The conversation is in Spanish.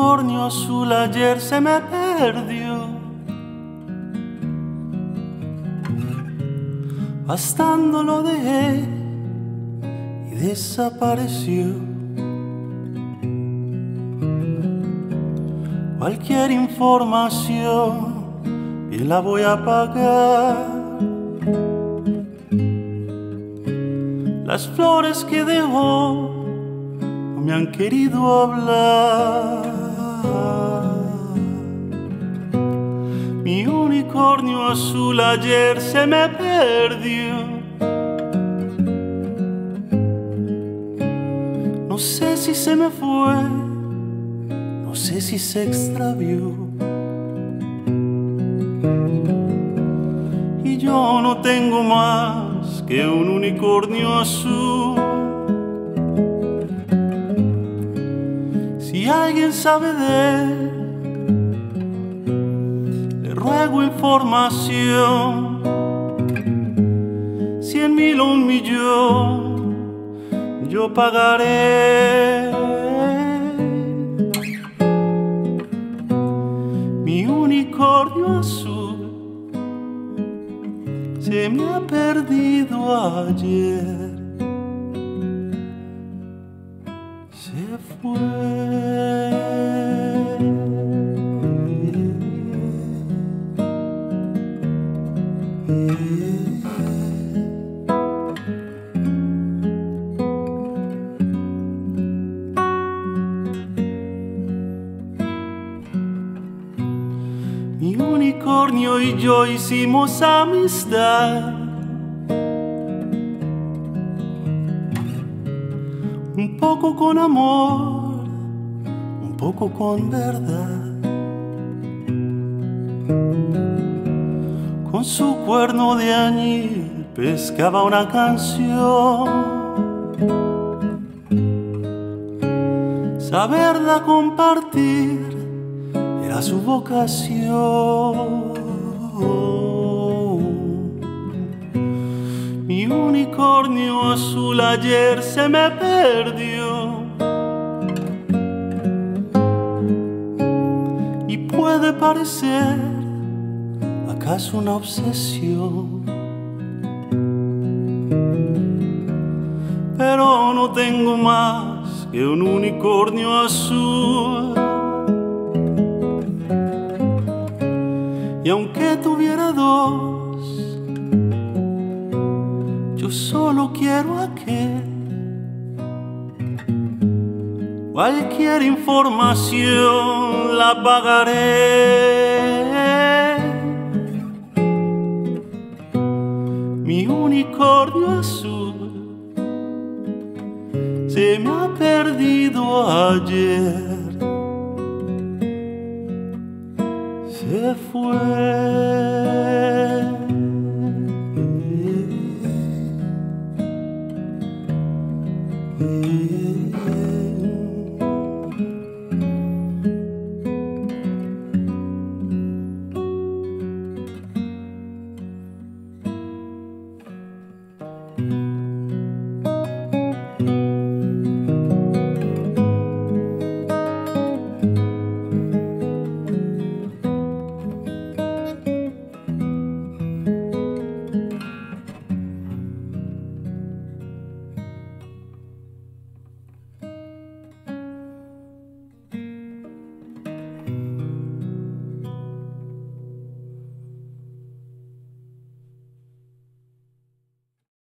unicornio azul ayer se me perdió. Bastando lo dejé y desapareció. Cualquier información y la voy a pagar. Las flores que dejó me han querido hablar. Mi unicornio azul ayer se me perdió. No sé si se me fue, no sé si se extravió. Y yo no tengo más que un unicornio azul. Alguien sabe de él, le ruego información. Cien mil o un millón, yo pagaré. Mi unicornio azul se me ha perdido ayer. Mi unicornio y yo hicimos amistad. Un poco con amor, un poco con verdad. Con su cuerno de añil pescaba una canción. Saberla compartir era su vocación. Unicornio azul ayer se me perdió. Y puede parecer acaso una obsesión. Pero no tengo más que un unicornio azul. Y aunque tuviera dos, quiero aquel. Cualquier información la pagaré. Mi unicornio azul se me ha perdido ayer. Se fue. Yeah.